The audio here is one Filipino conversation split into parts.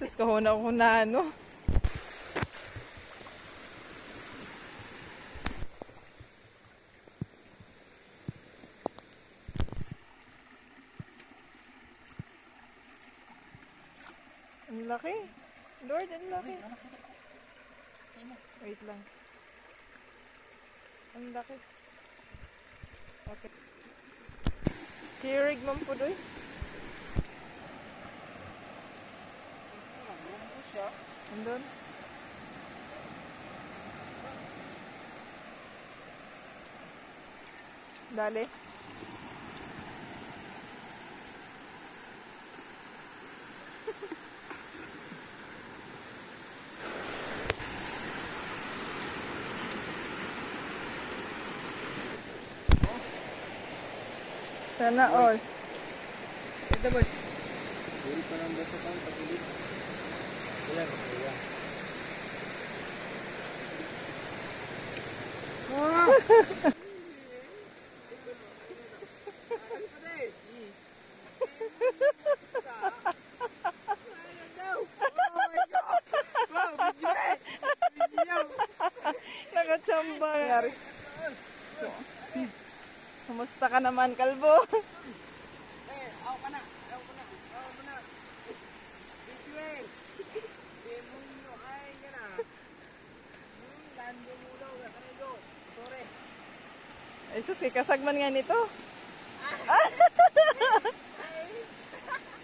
Sus, kahuna ko na ano. Ang laki. Lord, ang laki. Wait lang. Ang laki. Okay. Kirig man po Andun. Dali. Sana all. Ito boy. Puri pa ng basa pang pagilid. Ayan, ayan. Kumusta ka naman, kalbo? Ay sus, kasagman nga nito.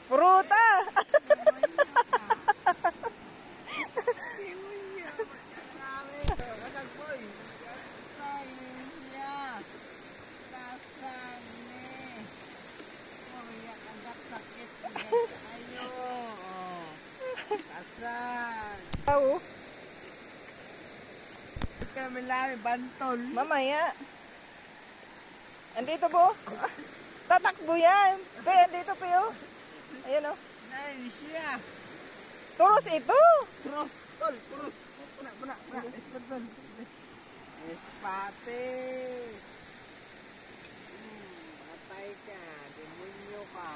Pruta! Tahu. Kami lari bantol. Mamaya. Andito po. Tatakbo yan. Pe, andito po yun. Ayan o. Nice siya. Turos ito. Cross, tol, cross. Puna, puna, puna. Espatol. Espate. Hmm, patay ka. Demonyo ka.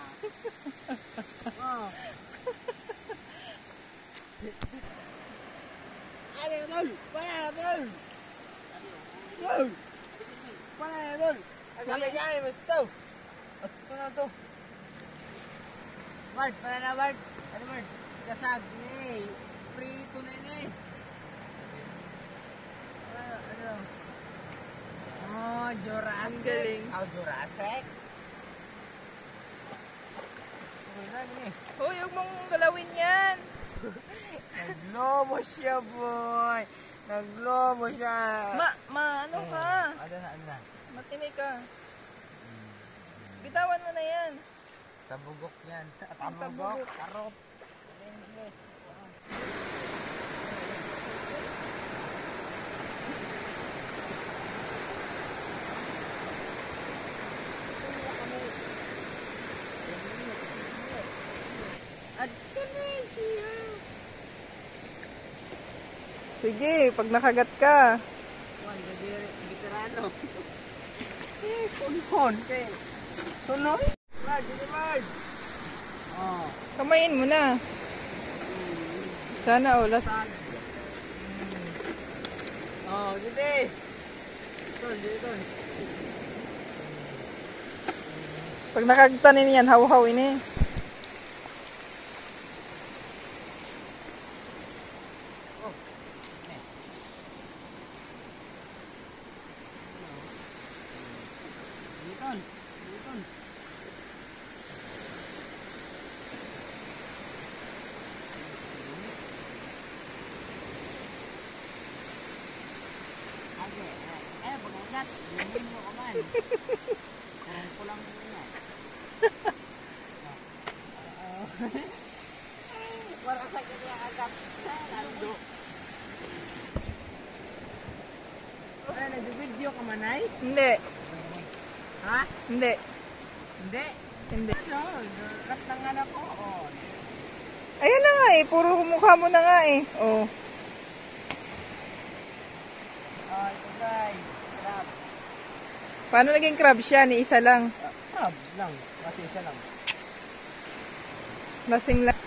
oh. Ano, tol? Para tol. Tol. Para tol. Sabi niya, ay, mas to. Ito na to. Bart, para na, Bart. Ano, Bart? Kasag, eh. Prito na yun, eh. Ano, ano? Oh, Jurassic. Ang galing. Oh, Jurassic. Okay na, eh. Hoy, huwag mong galawin yan. Naglobo siya, boy. Naglobo siya. Ma, ma, ano ka? Ano na, ano na? Matinig ka. Bitawan mo na yan. Tabugok yan. Tabugok. Karot. Sige, pag nakagat ka. Juan, gitarano. Eh, kunhon. Okay. Sunoy? Marge, hindi Marge. Oh. Kamayin mo na. Sana ulas. Oh, dito. Pag nakagtanin yan, haw-haw ini. Oh. Eh, eh, pag-agat, lumin mo ka man. Kurang ko lang din yan. Para sa kanya agad. Lando. Ay, nag-video ka? Hindi. Ha? Hindi. Hindi. Hindi. Ano? Anak ko. Oh. Ayan na nga eh. Puro mukha mo na nga eh. Oh. Oh, ito guys. Crab. Paano naging crab siya? Ni isa lang. Crab lang. Kasi isa lang. Lasing lang.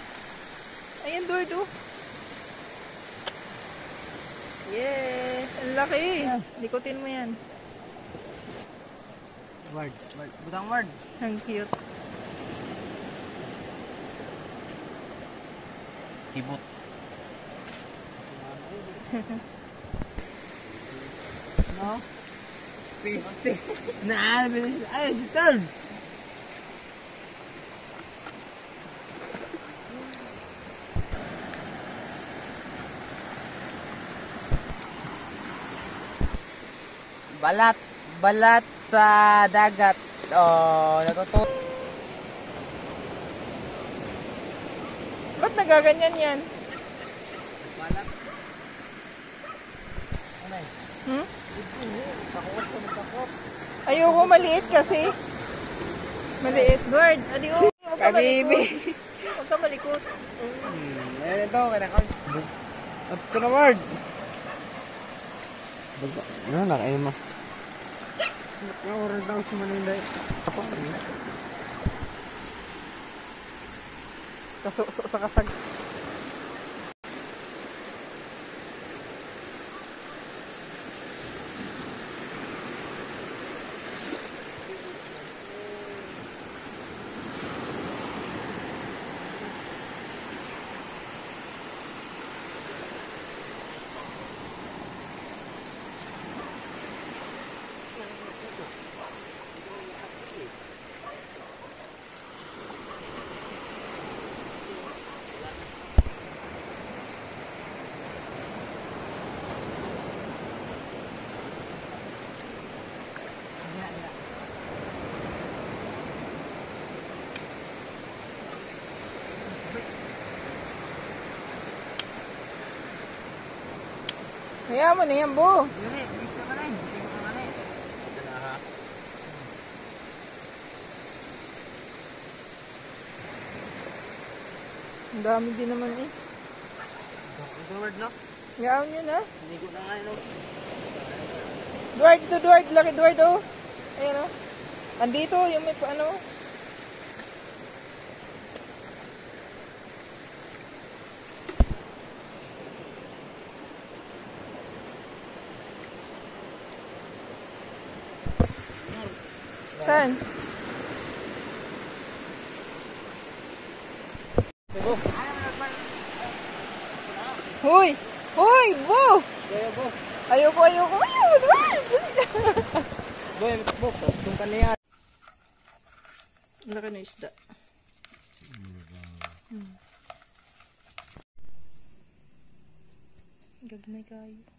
Ayan, door do. Yeah! Ang laki. Likutin mo yan. Word. Word. Butang word. Ang cute. Kibot. no? Piste. Na, ay, si Turn. Balat. Balat sa dagat. Oh, natututo. Ba't nagaganyan yan? Balat. Ano Hmm? Ko. Ayoko maliit kasi. Maliit. Bird, adi o. Ka Kabibi. Huwag ka malikot. Hmm, ayan ito, kinakain. At ito na word. Baga, ano na, kayo mo. Nakawaran daw si Manila. Ako? Kaso, so, sa kasag. Hayaan mo na yan, bo. Yuri, gusto ka rin. Gusto ka rin. Ang dami din naman eh. Word, no? Hayaan nyo na. Hindi ko na nga, no? Duard to Duard. Laki Duard oh. Ayan oh. Andito yung may ano. Saan? Hoy! Hoy! Bo! Ayoko, ayoko, ayoko! Boy, po, itong kaniya. Laki na isda. Hmm. Gagmay kayo.